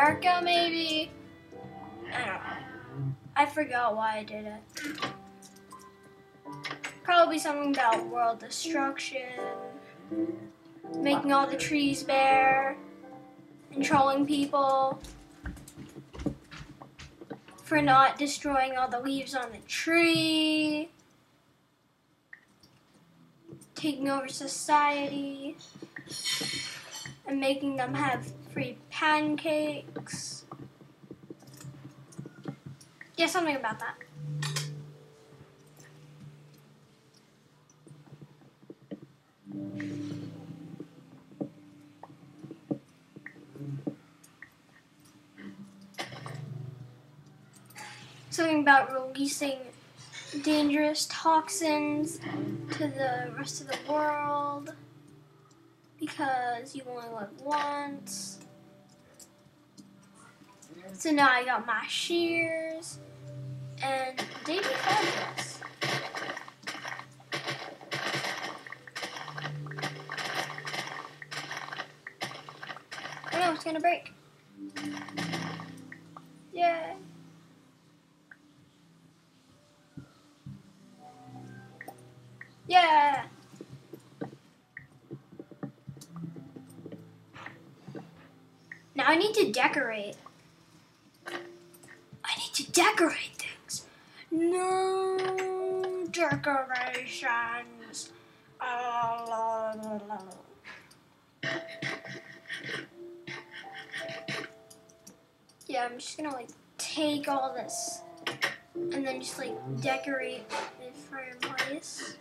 America, maybe? I don't know. I forgot why I did it. Probably something about world destruction, making all the trees bare, controlling people for not destroying all the leaves on the tree, taking over society, and making them have free pancakes. Yeah, something about that. Something about releasing dangerous toxins to the rest of the world because you only live once. So now I got my shears and they be fabulous. Oh no, it's gonna break. Yay. Yeah. Now I need to decorate. I need to decorate things. No decorations. La, la, la. Yeah, I'm just gonna like take all this and then just like decorate the fireplace.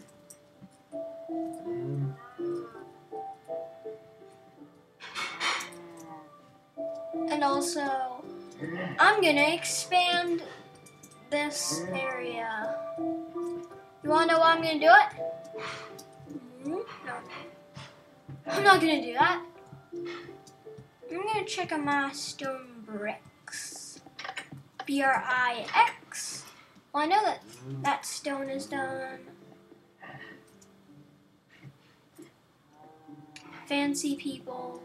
And also, I'm gonna expand this area. You wanna know why I'm gonna do it? Hmm? No. I'm not gonna do that. I'm gonna check on my stone bricks. B R I X. Well, I know that that stone is done. Fancy people.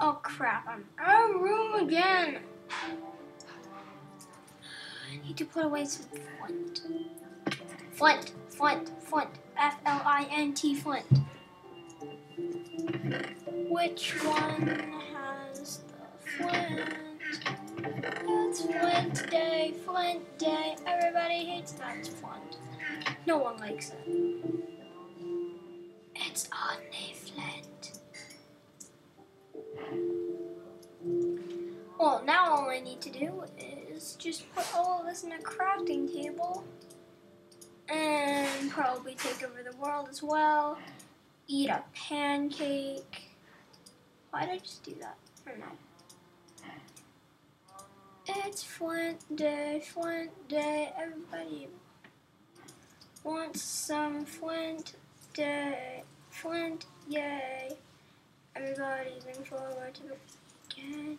Oh crap, I'm out of room again. I need to put away some flint. Flint, flint, flint. F L I N T, flint. Which one has the flint? It's flint day, flint day. Everybody hates that flint. No one likes it. Now all I need to do is just put all of this in a crafting table and probably take over the world as well. Eat a pancake. Why did I just do that? Don't know. It's Flint Day, Flint Day. Everybody wants some Flint Day, Flint, yay. Everybody's looking forward to the weekend.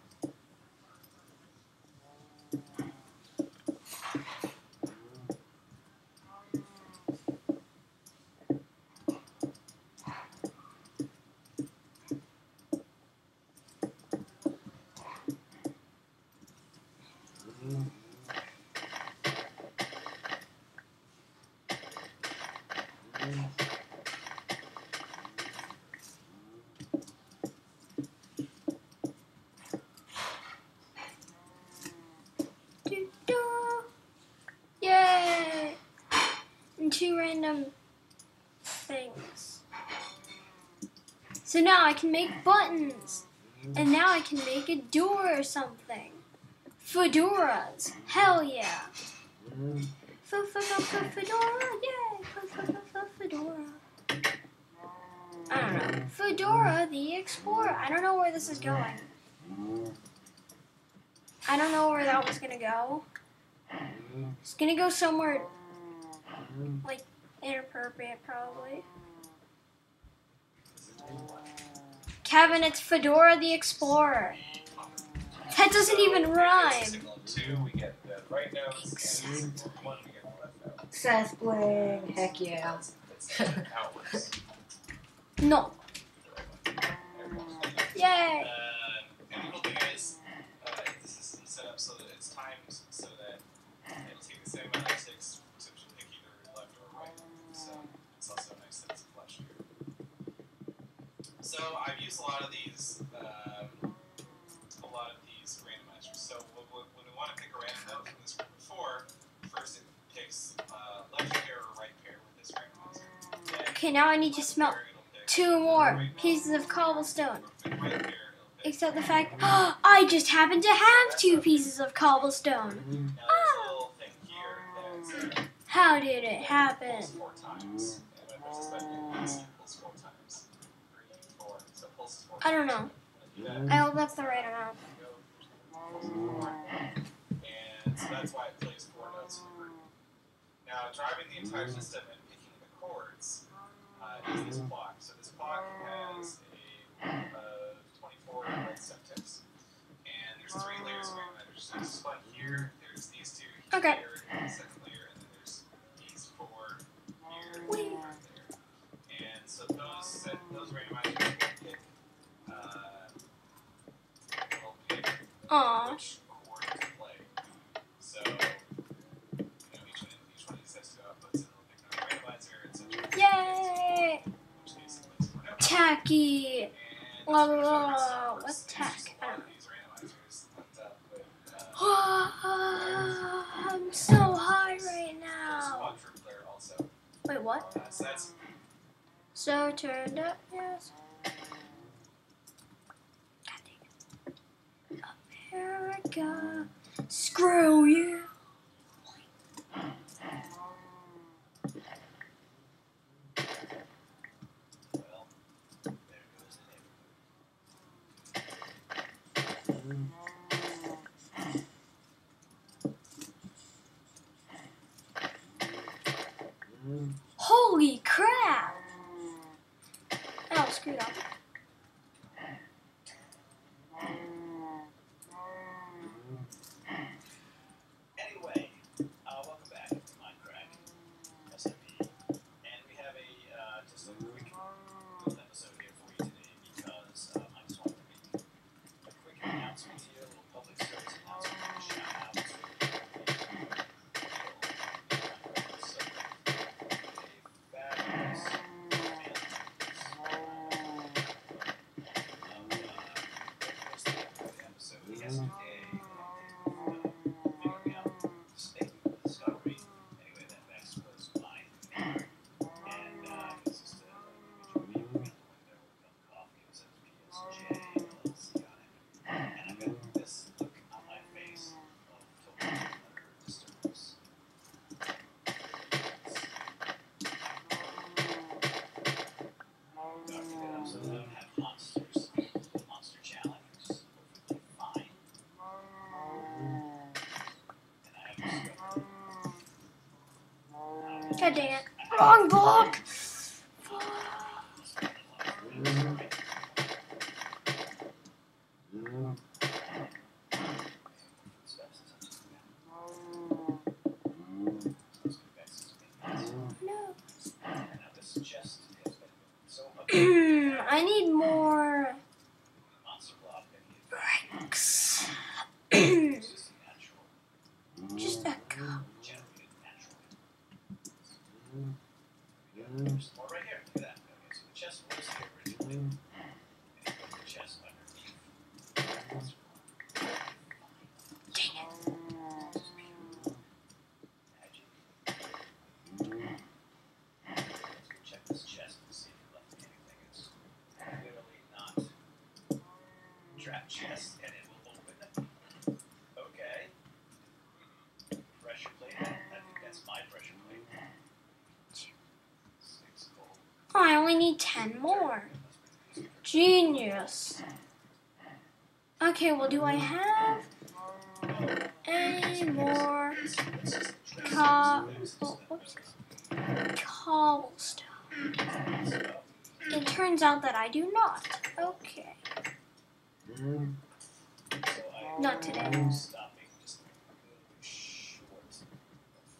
Day. Alright. Doo-doo. Yay! And two random things. So now I can make buttons. And now I can make a door or something. Fedoras. Hell yeah. Mm. Fedora, yay! Fedora. I don't know. Fedora the Explorer. I don't know where this is going. I don't know where that was gonna go. It's gonna go somewhere like inappropriate probably. Kevin, it's Fedora the Explorer. That doesn't even rhyme. Seth Bling, heck yeah. No. Yay. And the cool thing is, the system's set up so that it's timed so that it'll take the same amount it takes to pick either left or right. So it's also nice that it's a flash here. So I've used a lot of these, um, a lot of these randomizers. So when, when when we want to pick a random note from this group before, first it picks uh, left pair or right pair with this randomizer. Then Okay, now I need to smell pair, it'll pick two more pieces of cobblestone. Except the fact I just happen to have two pieces of cobblestone. Uh, How did it happen? I don't know. I hope that's the right amount. Now, driving the entire system and picking the chords uh, is this block. So block has a uh, 24 volt septics. And there's three layers of randomizers. So this one here, there's these two here, Okay. and the second layer, and then there's these four here, Wee. and there. And so those set, those randomizers will pick, uh, will pick Aw. which chord to play. So, you know, each one, each one of these has two outputs, and it'll pick a randomizer, etc. Yay! Which basically is four notes. Tacky. And La, that's la, what la, suffers what's is tack? just a I lot don't of these end up with, uh, I'm so high right now. Wait, what? So So turned up, yes. America, screw you. well, there goes the name. Holy crap! Oh, screwed up. Anyway, uh, welcome back to Minecraft SMP, and we have a uh, just a quick little episode here for you today because um, I just wanted to make a quick announcement here, a little public service announcement, and shout out to so, a fabulous band. Um, uh, posted the episode yesterday. Figuring out snake discovery. Anyway, that Max was mine. And uh, it's just a individual view out the window with a coffee. It says PSJ LLC on it. And I've got this look on my face of total utter disturbance. Don't forget, I'm so glad to have monsters. The monster challenge is perfectly fine. And I have discovered God dang it. Wrong block! No. I need more bricks. Just a cup. There's more right here. Look at that. Okay, so the chest was here originally. And you put the chest underneath. Dang it. This is pure magic. Let's go check this chest and see if it left me anything. It's clearly not trap chest, and it will open. Okay. Pressure plate. I think that's my pressure plate. Six gold. Oh, I only need 10 more. Genius. Okay, well, do I have any more co- oh, cobblestone? In turns out that I do not. Okay. Not today. am stopping just really short.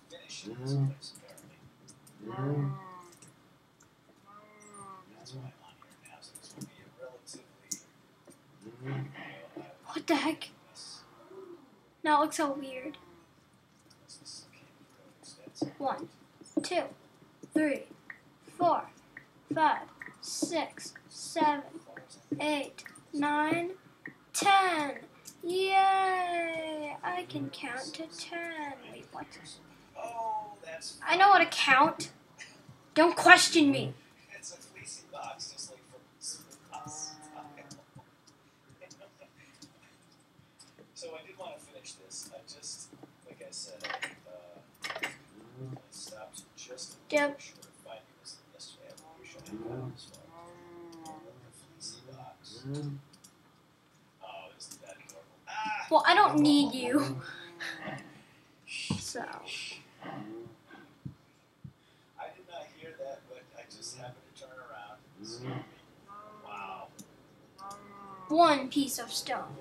Finishing this place apparently. That's why I'm on here now. So this will be a relatively. You know, I- What the heck? Now it looks so weird. One, two, three, four, five, six, seven, eight, nine, ten. Yay! I can count to ten. Wait, what? I know how to count. Don't question me. A box, just like from Smith's So I did want to finish this. I just, like I said, uh, I stopped just a Yep. short of finding this yesterday. I wish I had this far. The fleecy box. Oh, isn't that adorable? Ah! Well, I don't need you. So, I did not hear that, but I just happened to turn around and. Wow. one piece of stone.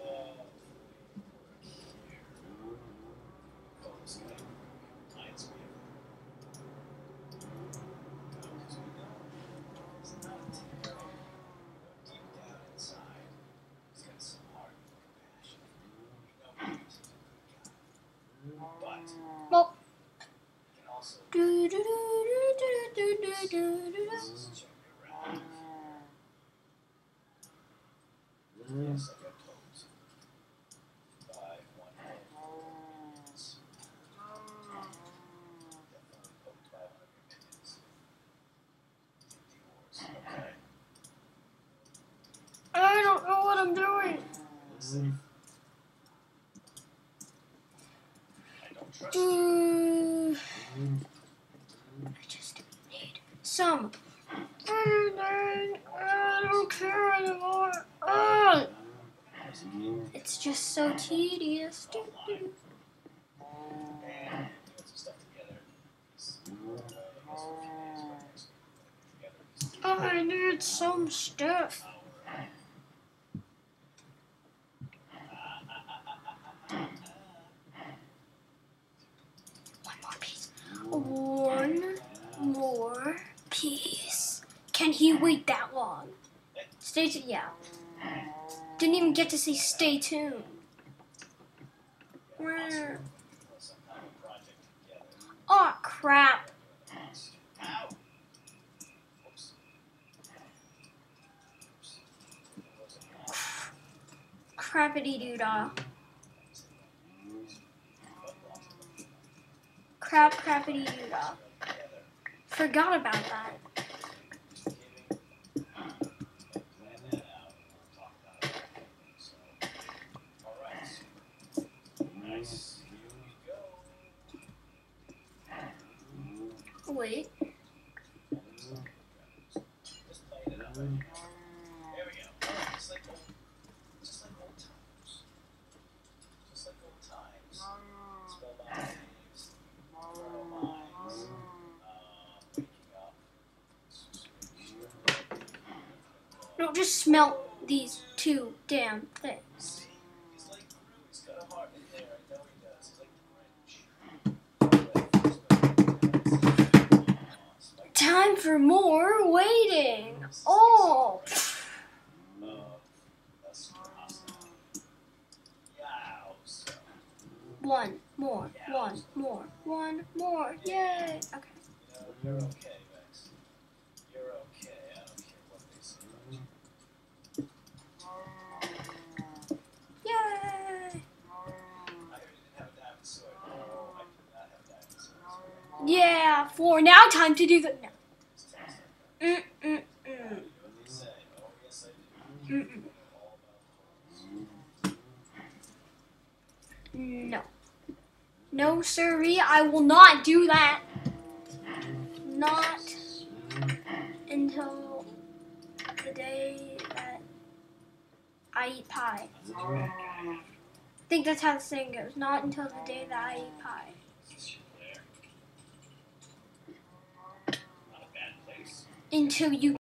Mm. Some. I don't care anymore. It's just so tedious. Do, do, do. And And he wait that long. Stay tuned. Yeah. Didn't even get to say stay tuned. Oh crap. Crappity doodah. Crap crappity doodah. Forgot about that. It'll just smelt these two damn things. Time for more waiting. Oh. One more, one more, one more. Yay. Okay. Yeah, now time to do the no. No. No, sirree, I will not do that. Not until the day that I eat pie. I think that's how the saying goes. Not until the day that I eat pie. there. Not a bad place. Until you